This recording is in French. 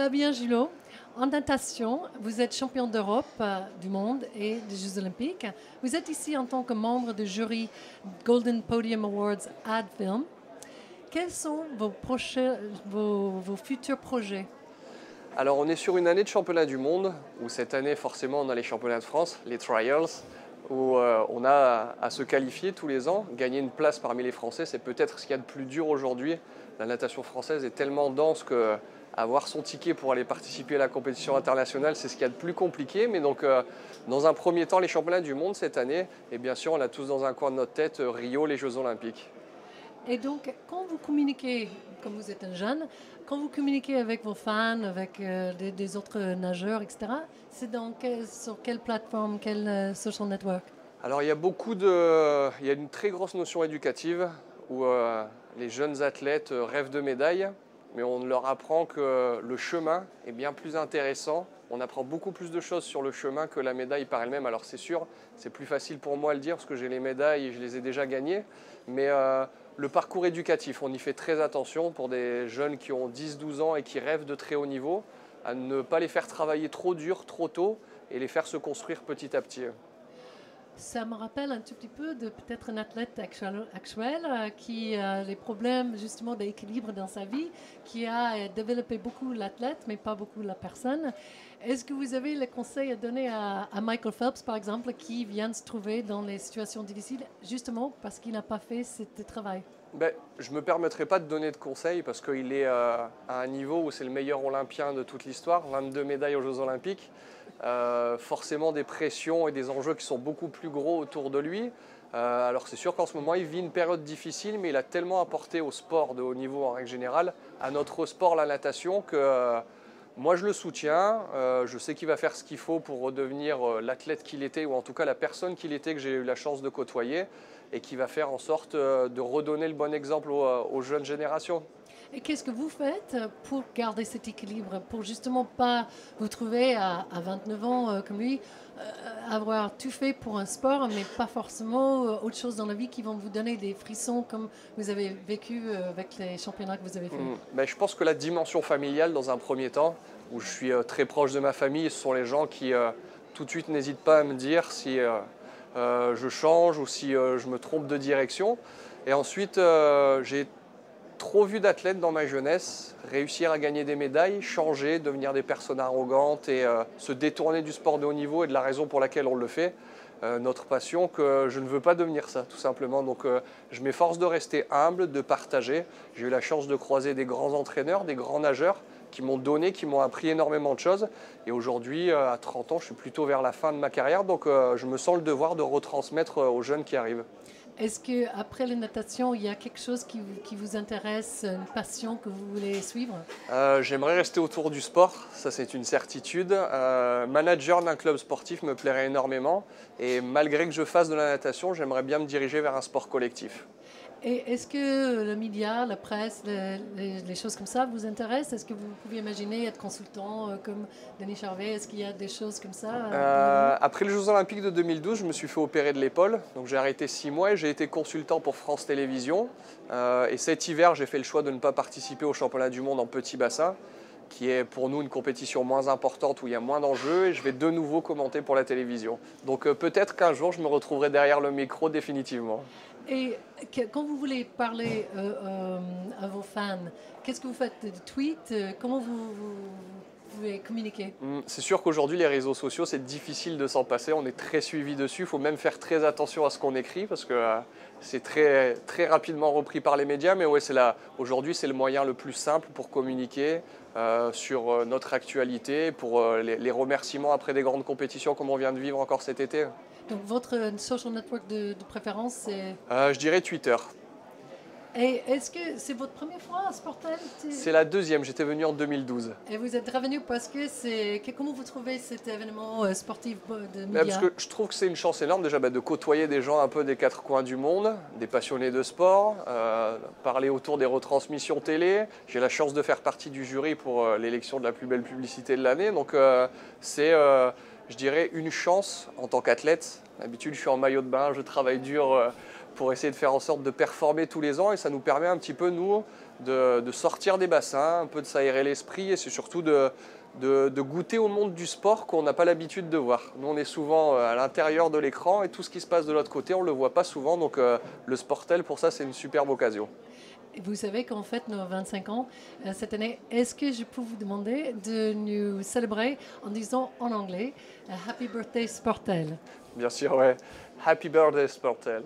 Fabien Gillot. En natation, vous êtes champion d'Europe, euh, du monde et des Jeux Olympiques. Vous êtes ici en tant que membre du jury Golden Podium Awards Ad Film. Quels sont vos, prochains, vos futurs projets? Alors on est sur une année de championnat du monde, où cette année forcément on a les championnats de France, les trials, où euh, on a à se qualifier tous les ans. Gagner une place parmi les Français, c'est peut-être ce qu'il y a de plus dur aujourd'hui. La natation française est tellement dense que avoir son ticket pour aller participer à la compétition internationale, c'est ce qu'il y a de plus compliqué. Mais donc, euh, dans un premier temps, les championnats du monde cette année, et bien sûr, on a tous dans un coin de notre tête euh, Rio, les Jeux Olympiques. Et donc, quand vous communiquez, comme vous êtes un jeune, quand vous communiquez avec vos fans, avec euh, des, autres nageurs, etc., c'est quel- sur quelle plateforme, quel euh, social network? Alors il y a beaucoup de, il y a une très grosse notion éducative où euh, les jeunes athlètes rêvent de médailles, mais on leur apprend que le chemin est bien plus intéressant. On apprend beaucoup plus de choses sur le chemin que la médaille par elle-même. Alors c'est sûr, c'est plus facile pour moi à le dire parce que j'ai les médailles et je les ai déjà gagnées, mais euh, le parcours éducatif, on y fait très attention pour des jeunes qui ont 10-12 ans et qui rêvent de très haut niveau, à ne pas les faire travailler trop dur, trop tôt et les faire se construire petit à petit. Ça me rappelle un tout petit peu de peut-être un athlète actuel, euh, qui a les problèmes justement d'équilibre dans sa vie, qui a euh, développé beaucoup l'athlète, mais pas beaucoup la personne. Est-ce que vous avez le conseil à donner à, Michael Phelps, par exemple, qui vient de se trouver dans les situations difficiles, justement parce qu'il n'a pas fait ce travail? Ben, je ne me permettrai pas de donner de conseils parce qu'il est euh, à un niveau où c'est le meilleur olympien de toute l'histoire, 22 médailles aux Jeux Olympiques. Euh, forcément des pressions et des enjeux qui sont beaucoup plus gros autour de lui. Euh, alors c'est sûr qu'en ce moment il vit une période difficile, mais il a tellement apporté au sport de haut niveau en règle générale, à notre sport, la natation, que moi je le soutiens. Euh, je sais qu'il va faire ce qu'il faut pour redevenir euh, l'athlète qu'il était, ou en tout cas la personne qu'il était que j'ai eu la chance de côtoyer, et qui va faire en sorte euh, de redonner le bon exemple aux, jeunes générations. Et qu'est-ce que vous faites pour garder cet équilibre, pour justement pas vous trouver à, à 29 ans comme lui, avoir tout fait pour un sport, mais pas forcément euh, autre chose dans la vie qui vont vous donner des frissons comme vous avez vécu euh, avec les championnats que vous avez fait Mm. Ben, je pense que la dimension familiale, dans un premier temps, où je suis euh, très proche de ma famille, ce sont les gens qui tout de suite n'hésitent pas à me dire si je change ou si je me trompe de direction. Et ensuite, j'ai trop vu d'athlètes dans ma jeunesse réussir à gagner des médailles, changer, devenir des personnes arrogantes et euh, se détourner du sport de haut niveau et de la raison pour laquelle on le fait. Euh, notre passion, que je ne veux pas devenir ça, tout simplement. Donc euh, je m'efforce de rester humble, de partager. J'ai eu la chance de croiser des grands entraîneurs, des grands nageurs qui m'ont donné, qui m'ont appris énormément de choses. Et aujourd'hui, à 30 ans, je suis plutôt vers la fin de ma carrière, donc je me sens le devoir de retransmettre aux jeunes qui arrivent. Est-ce que après la natation, il y a quelque chose qui, vous- intéresse, une passion que vous voulez suivre? Euh, J'aimerais rester autour du sport, ça c'est une certitude. Euh, manager d'un club sportif me plairait énormément. Et malgré que je fasse de la natation, j'aimerais bien me diriger vers un sport collectif. Et est-ce que le média, la presse, le- les, choses comme ça vous intéressent? Est-ce que vous pouvez imaginer être consultant euh, comme Denis Charvet? Est-ce qu'il y a des choses comme ça euh, Euh, après les Jeux Olympiques de 2012, je me suis fait opérer de l'épaule. Donc j'ai arrêté six mois et j'ai été consultant pour France Télévisions. Et cet hiver, j'ai fait le choix de ne pas participer au championnat du monde en petit bassin, qui est pour nous une compétition moins importante où il y a moins d'enjeux. Et je vais de nouveau commenter pour la télévision. Donc euh, peut-être qu'un jour, je me retrouverai derrière le micro définitivement. Et quand vous voulez parler euh, euh, à vos fans, qu'est-ce que vous faites? Des tweets? Comment vous pouvez communiquer Hum, C'est sûr qu'aujourd'hui, les réseaux sociaux, c'est difficile de s'en passer. On est très suivi dessus. Il faut même faire très attention à ce qu'on écrit parce que euh, c'est très, très rapidement repris par les médias. Mais ouais, c'est là. Aujourd'hui, c'est le moyen le plus simple pour communiquer euh, sur euh, notre actualité, pour euh, les, les remerciements après des grandes compétitions comme on vient de vivre encore cet été. Donc votre social network de, de préférence, c'est... Je dirais Twitter. Et est-ce que c'est votre première fois à Sportel C'est la deuxième. J'étais venu en 2012. Et vous êtes revenu parce que c'est... Comment vous trouvez cet événement euh, sportif de Bah, médias parce que je trouve que c'est une chance énorme déjà bah, de côtoyer des gens un peu des quatre coins du monde, des passionnés de sport, euh, parler autour des retransmissions télé. J'ai la chance de faire partie du jury pour euh, l'élection de la plus belle publicité de l'année. Donc euh, c'est, je dirais, une chance en tant qu'athlète. D'habitude, je suis en maillot de bain, je travaille dur pour essayer de faire en sorte de performer tous les ans et ça nous permet un petit peu, nous, de, de sortir des bassins, un peu de s'aérer l'esprit et c'est surtout de, de, de goûter au monde du sport qu'on n'a pas l'habitude de voir. Nous, on est souvent euh, à l'intérieur de l'écran et tout ce qui se passe de l'autre côté, on ne le voit pas souvent. Donc, euh, le Sportel, pour ça, c'est une superbe occasion. Vous savez qu'en fait, nos 25 ans, euh, cette année, est-ce que je peux vous demander de nous célébrer en disant en anglais Happy Birthday Sportel? Bien sûr, ouais. Happy birthday, Sportel.